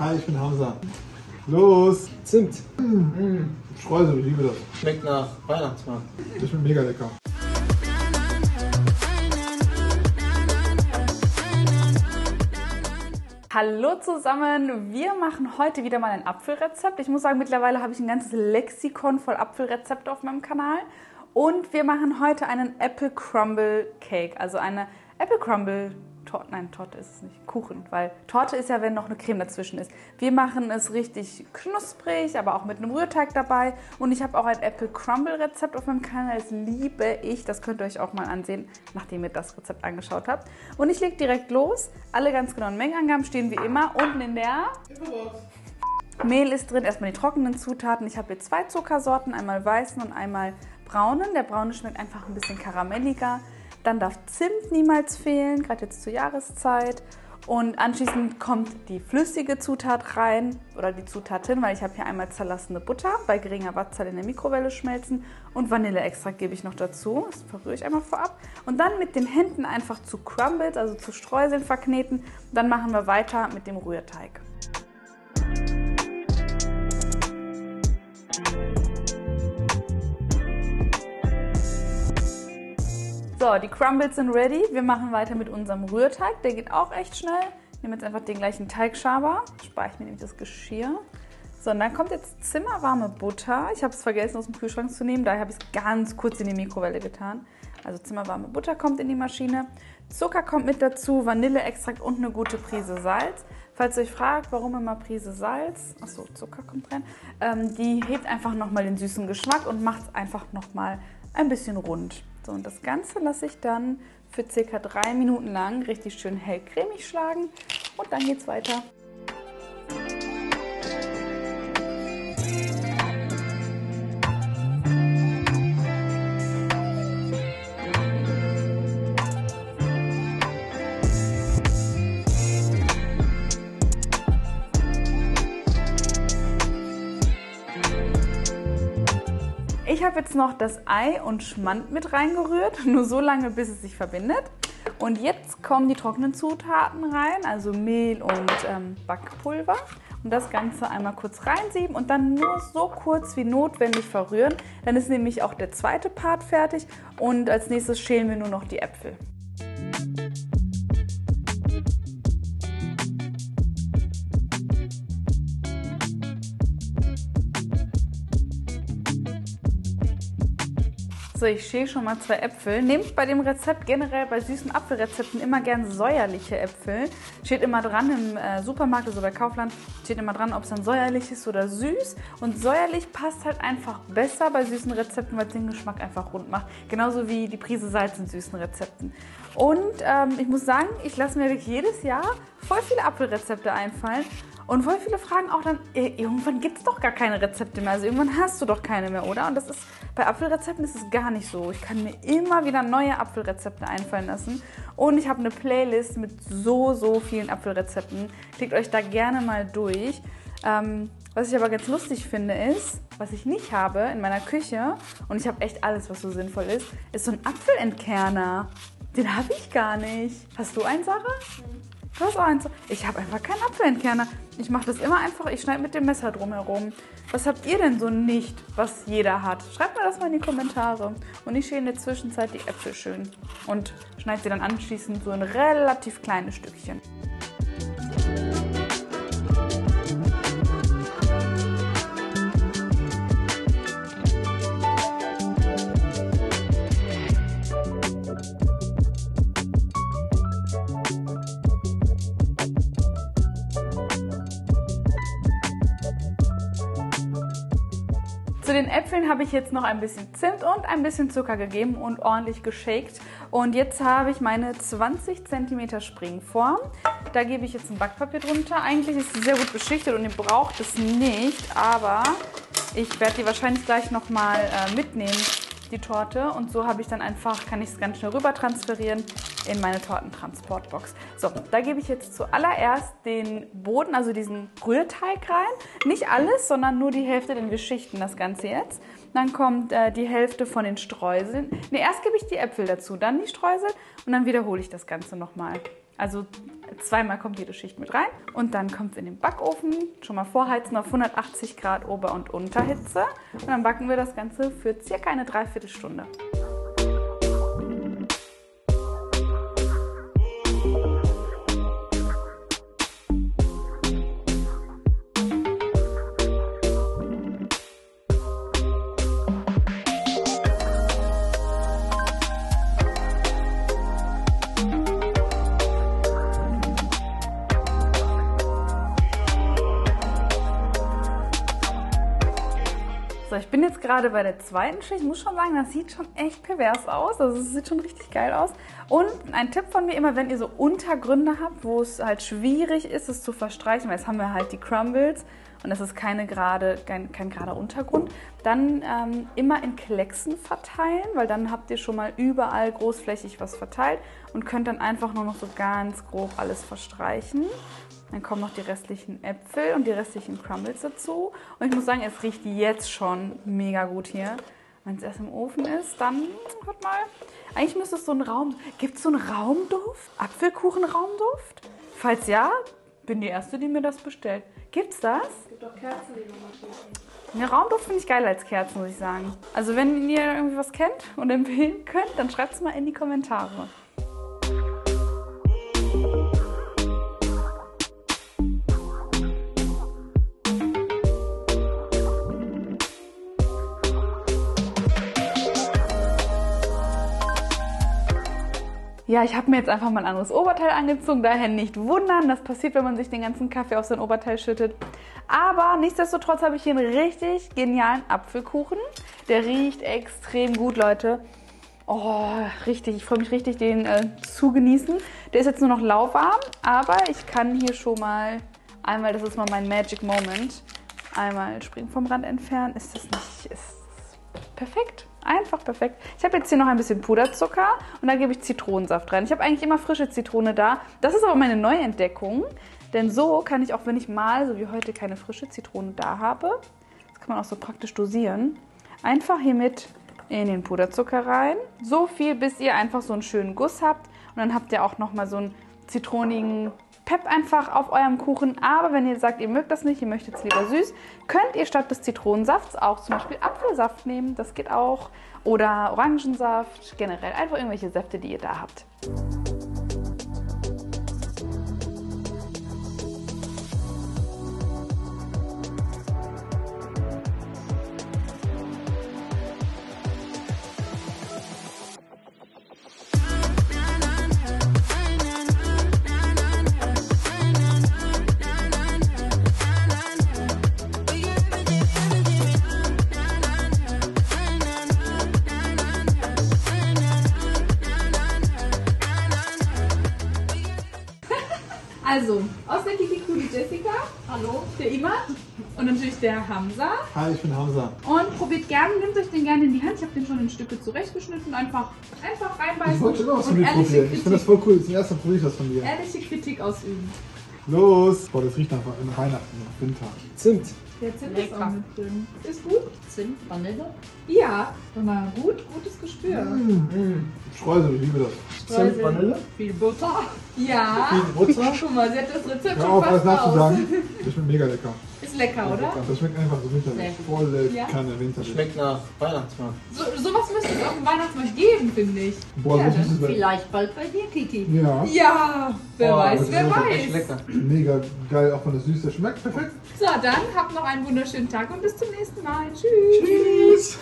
Hi, ich bin Hamza. Los! Zimt. Streusel, ich liebe das. Schmeckt nach Weihnachtsmarkt. Das schmeckt mega lecker. Hallo zusammen, wir machen heute wieder mal ein Apfelrezept. Ich muss sagen, mittlerweile habe ich ein ganzes Lexikon voll Apfelrezepte auf meinem Kanal. Und wir machen heute einen Apple Crumble Cake, also eine Apple Crumble Torte, nein, Torte ist es nicht, Kuchen, weil Torte ist ja, wenn noch eine Creme dazwischen ist. Wir machen es richtig knusprig, aber auch mit einem Rührteig dabei. Und ich habe auch ein Apple Crumble Rezept auf meinem Kanal, das liebe ich. Das könnt ihr euch auch mal ansehen, nachdem ihr das Rezept angeschaut habt. Und ich lege direkt los. Alle ganz genauen Mengenangaben stehen wie immer unten in der Mehl ist drin, erstmal die trockenen Zutaten. Ich habe hier zwei Zuckersorten, einmal weißen und einmal braunen. Der braune schmeckt einfach ein bisschen karamelliger. Dann darf Zimt niemals fehlen, gerade jetzt zur Jahreszeit. Und anschließend kommt die flüssige Zutat rein oder die Zutatin, weil ich habe hier einmal zerlassene Butter bei geringer Wattzahl in der Mikrowelle schmelzen und Vanilleextrakt gebe ich noch dazu. Das verrühre ich einmal vorab. Und dann mit den Händen einfach zu Crumbles, also zu Streuseln verkneten. Dann machen wir weiter mit dem Rührteig. So, die Crumbles sind ready. Wir machen weiter mit unserem Rührteig. Der geht auch echt schnell. Ich nehme jetzt einfach den gleichen Teigschaber. Spare ich mir nämlich das Geschirr. So, und dann kommt jetzt zimmerwarme Butter. Ich habe es vergessen aus dem Kühlschrank zu nehmen, daher habe ich es ganz kurz in die Mikrowelle getan. Also zimmerwarme Butter kommt in die Maschine. Zucker kommt mit dazu, Vanilleextrakt und eine gute Prise Salz. Falls ihr euch fragt, warum immer Prise Salz, achso, Zucker kommt rein, ähm, die hebt einfach nochmal den süßen Geschmack und macht es einfach nochmal ein bisschen rund. So, und das Ganze lasse ich dann für circa drei Minuten lang richtig schön hell cremig schlagen und dann geht es weiter. Habe jetzt noch das Ei und Schmand mit reingerührt, nur so lange, bis es sich verbindet. Und jetzt kommen die trockenen Zutaten rein, also Mehl und ähm, Backpulver. Und das Ganze einmal kurz reinsieben und dann nur so kurz wie notwendig verrühren. Dann ist nämlich auch der zweite Part fertig und als nächstes schälen wir nur noch die Äpfel. So, ich schäle schon mal zwei Äpfel. Nehmt bei dem Rezept generell bei süßen Apfelrezepten immer gern säuerliche Äpfel. Steht immer dran im äh, Supermarkt, also bei Kaufland, steht immer dran, ob es dann säuerlich ist oder süß. Und säuerlich passt halt einfach besser bei süßen Rezepten, weil es den Geschmack einfach rund macht. Genauso wie die Prise Salz in süßen Rezepten. Und ähm, ich muss sagen, ich lasse mir wirklich jedes Jahr voll viele Apfelrezepte einfallen. Und voll viele fragen auch dann, irgendwann gibt es doch gar keine Rezepte mehr. Also irgendwann hast du doch keine mehr, oder? Und das ist bei Apfelrezepten ist es gar nicht so. Ich kann mir immer wieder neue Apfelrezepte einfallen lassen. Und ich habe eine Playlist mit so, so vielen Apfelrezepten. Klickt euch da gerne mal durch. Ähm, was ich aber ganz lustig finde ist, was ich nicht habe in meiner Küche, und ich habe echt alles, was so sinnvoll ist, ist so ein Apfelentkerner. Den habe ich gar nicht. Hast du einen, Sarah? Du hast auch eins. Ich habe einfach keinen Apfelentkerner. Ich mache das immer einfach, ich schneide mit dem Messer drumherum. Was habt ihr denn so nicht, was jeder hat? Schreibt mir das mal in die Kommentare. Und ich schäle in der Zwischenzeit die Äpfel schön und schneide sie dann anschließend so in relativ kleine Stückchen. Den Äpfeln habe ich jetzt noch ein bisschen Zimt und ein bisschen Zucker gegeben und ordentlich geshakt. Und jetzt habe ich meine 20 cm Springform. Da gebe ich jetzt ein Backpapier drunter. Eigentlich ist sie sehr gut beschichtet und ihr braucht es nicht, aber ich werde die wahrscheinlich gleich nochmal äh, mitnehmen die Torte und so habe ich dann einfach, kann ich es ganz schnell rüber transferieren in meine Tortentransportbox. So, da gebe ich jetzt zuallererst den Boden, also diesen Rührteig rein. Nicht alles, sondern nur die Hälfte, denn wir schichten das Ganze jetzt. Dann kommt äh, die Hälfte von den Streuseln. Ne, erst gebe ich die Äpfel dazu, dann die Streusel und dann wiederhole ich das Ganze nochmal. Also Zweimal kommt jede Schicht mit rein und dann kommt es in den Backofen. Schon mal vorheizen auf 180 Grad Ober- und Unterhitze. Und dann backen wir das Ganze für circa eine Dreiviertelstunde. Ich bin jetzt gerade bei der zweiten Schicht. Ich muss schon sagen, das sieht schon echt pervers aus. Also es sieht schon richtig geil aus. Und ein Tipp von mir immer, wenn ihr so Untergründe habt, wo es halt schwierig ist, es zu verstreichen, weil jetzt haben wir halt die Crumbles und das ist keine gerade, kein, kein gerader Untergrund, dann ähm, immer in Klecksen verteilen, weil dann habt ihr schon mal überall großflächig was verteilt und könnt dann einfach nur noch so ganz grob alles verstreichen. Dann kommen noch die restlichen Äpfel und die restlichen Crumbles dazu. Und ich muss sagen, es riecht jetzt schon mega gut hier. Wenn es erst im Ofen ist, dann, hört mal, eigentlich müsste es so ein Raum, gibt es so einen Raumduft? Apfelkuchen-Raumduft? Falls ja, bin die Erste, die mir das bestellt. Gibt's das? Es gibt auch Kerzen, die man noch Ja, Raumduft finde ich geiler als Kerzen, muss ich sagen. Also wenn ihr irgendwie was kennt und empfehlen könnt, dann schreibt es mal in die Kommentare. Ja, ich habe mir jetzt einfach mal ein anderes Oberteil angezogen, daher nicht wundern. Das passiert, wenn man sich den ganzen Kaffee auf sein Oberteil schüttet. Aber nichtsdestotrotz habe ich hier einen richtig genialen Apfelkuchen. Der riecht extrem gut, Leute. Oh, richtig. Ich freue mich richtig, den äh, zu genießen. Der ist jetzt nur noch lauwarm, aber ich kann hier schon mal einmal, das ist mal mein Magic Moment, einmal springen vom Rand entfernen. Ist das nicht, ist perfekt. Einfach perfekt. Ich habe jetzt hier noch ein bisschen Puderzucker und da gebe ich Zitronensaft rein. Ich habe eigentlich immer frische Zitrone da. Das ist aber meine Neuentdeckung. Denn so kann ich auch, wenn ich mal, so wie heute, keine frische Zitrone da habe, das kann man auch so praktisch dosieren, einfach hiermit in den Puderzucker rein. So viel, bis ihr einfach so einen schönen Guss habt. Und dann habt ihr auch nochmal so einen zitronigen Pep einfach auf eurem Kuchen. Aber wenn ihr sagt, ihr mögt das nicht, ihr möchtet es lieber süß, könnt ihr statt des Zitronensafts auch zum Beispiel Apfelsaft nehmen. Das geht auch. Oder Orangensaft, generell einfach irgendwelche Säfte, die ihr da habt. Also, aus der Kikiko die Jessica. Hallo. Der Iman. Und natürlich der Hamza. Hi, ich bin Hamza. Und probiert gerne, nehmt euch den gerne in die Hand. Ich habe den schon in Stücke zurechtgeschnitten. Einfach, einfach reinbeißen. Ich wollte schon immer was von probieren. Ich finde das voll cool. Zum ersten Mal probiere ich das von dir. ehrliche Kritik ausüben. Los! Boah, das riecht nach, nach Weihnachten, nach Winter. Zimt. Der Zimt ist Lecker. auch mit drin. Ist gut? Zimt, Vanille. Ja. Mal, gut, gutes Gespür. Mm. Streusel, ich liebe das. Zimt, Vanille. Viel Butter. Ja. Viel Butter. Guck mal, sie hat das Rezept Hör schon auf, alles fast raus. nachzusagen. Das schmeckt mega lecker. Ist lecker, oder? Das schmeckt einfach so winterlich. Volle Ja. Kanne winterlich. Schmeckt nach Weihnachtsmann. So, sowas müsste es auf dem Weihnachtsmarkt geben, finde ich. Boah, Ja, das dann ist Vielleicht bald bei dir, Kiki. Ja, Ja, wer Boah, weiß, das wer ist weiß. Echt lecker. mega geil, auch von der Süße. Schmeckt perfekt. So, dann habt noch einen wunderschönen Tag und bis zum nächsten Mal. Tschüss. Tschüss.